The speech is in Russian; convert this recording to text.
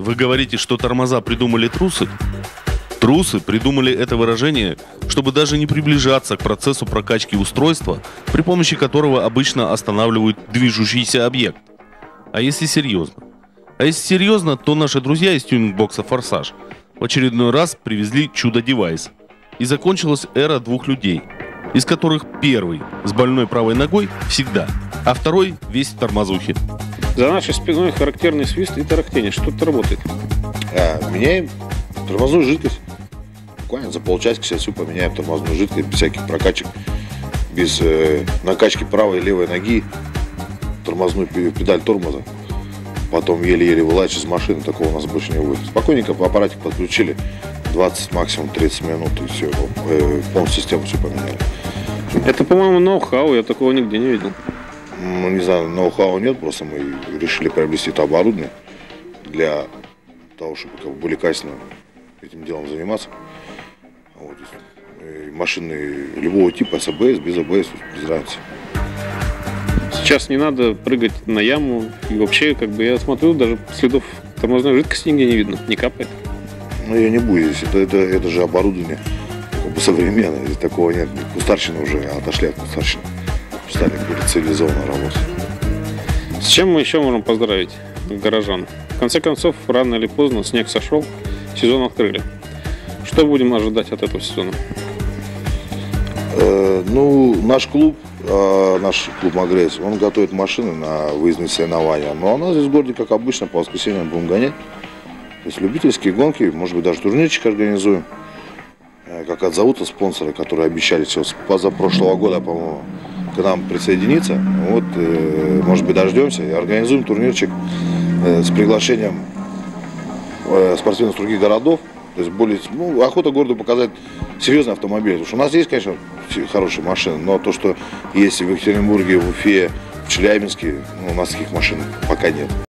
Вы говорите, что тормоза придумали трусы? Трусы придумали это выражение, чтобы даже не приближаться к процессу прокачки устройства, при помощи которого обычно останавливают движущийся объект. А если серьезно? А если серьезно, то наши друзья из тюнинг-бокса «Форсаж» в очередной раз привезли чудо-девайс. И закончилась эра двух людей, из которых первый с больной правой ногой всегда, а второй весь в тормозухе. За нашей спиной характерный свист и тарахтение. Что-то работает. А, меняем тормозную жидкость. Буквально за полчасика сейчас все поменяем тормозную жидкость, без всяких прокачек, без э, накачки правой и левой ноги, тормозную пе- педаль тормоза. Потом еле-еле вылазишь из машины, такого у нас больше не будет. Спокойненько по аппаратик подключили, 20, максимум 30 минут, и все, э, полностью систему все поменяли. Это, по-моему, ноу-хау. Я такого нигде не видел. Ну, не знаю, ноу-хау нет, просто мы решили приобрести это оборудование для того, чтобы как бы, более качественно этим делом заниматься. Вот. И машины любого типа, с АБС, без АБС, без разницы. Сейчас не надо прыгать на яму. И вообще, как бы я смотрю, даже следов тормозной жидкости нигде не видно. Не капает. Но я не буду здесь, это, это, это же оборудование как бы современное, такого нет. Кустарщина уже отошли от кустарщины. Стали более цивилизованно работать. С чем мы еще можем поздравить горожан? В конце концов, рано или поздно снег сошел, сезон открыли. Что будем ожидать от этого сезона? Э, ну, наш клуб, э, наш клуб Магрейс, он готовит машины на выездные соревнования. Но у нас здесь в городе, как обычно, по воскресеньям будем гонять. То есть любительские гонки, может быть, даже турнирчик организуем. Э, Как отзовут спонсоры, которые обещали все с позапрошлого года, по-моему, к нам присоединиться. Вот, э, может быть, дождемся и организуем турнирчик э, с приглашением э, спортсменов других городов. То есть более, ну, охота городу показать серьезный автомобиль. Потому что у нас есть, конечно, хорошие машины, но то, что есть в Екатеринбурге, в Уфе, в Челябинске, ну, у нас таких машин пока нет.